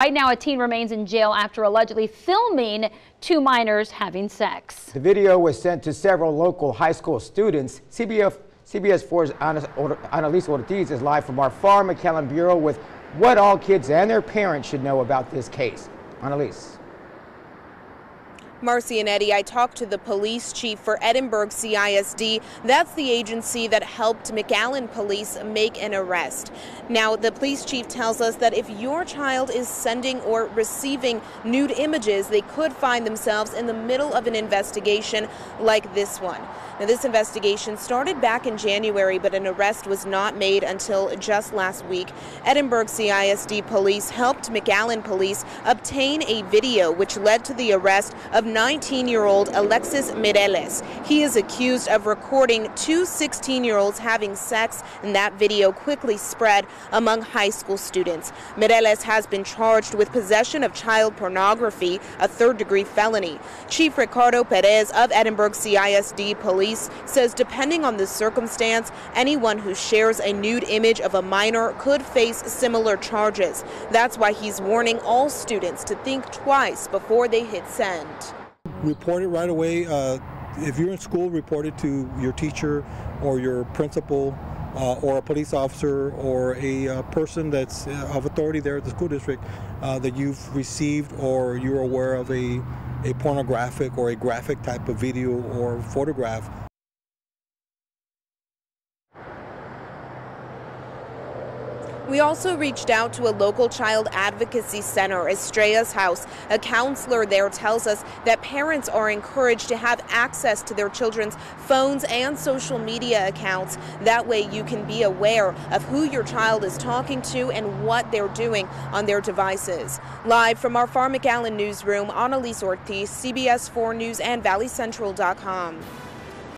Right now, a teen remains in jail after allegedly filming two minors having sex. The video was sent to several local high school students. CBF, CBS 4's Annalise Ortiz is live from our Pharr McAllen Bureau with what all kids and their parents should know about this case. Annalise. Marcy and Eddie, I talked to the police chief for Edinburg CISD. That's the agency that helped McAllen police make an arrest. Now, the police chief tells us that if your child is sending or receiving nude images, they could find themselves in the middle of an investigation like this one. Now, this investigation started back in January, but an arrest was not made until just last week. Edinburg CISD police helped McAllen police obtain a video which led to the arrest of 19-year-old Alexis Mireles. He is accused of recording two 16-year-olds having sex, and that video quickly spread among high school students. Mireles has been charged with possession of child pornography, a third-degree felony. Chief Ricardo Perez of Edinburg CISD Police says depending on the circumstance, anyone who shares a nude image of a minor could face similar charges. That's why he's warning all students to think twice before they hit send report it right away. Uh, if you're in school, report it to your teacher or your principal uh, or a police officer or a uh, person that's uh, of authority there at the school district uh, that you've received or you're aware of a, a pornographic or a graphic type of video or photograph We also reached out to a local child advocacy center, Estrella's House. A counselor there tells us that parents are encouraged to have access to their children's phones and social media accounts. That way you can be aware of who your child is talking to and what they're doing on their devices. Live from our Pharr McAllen newsroom, Annalise Ortiz, CBS 4 News and ValleyCentral.com.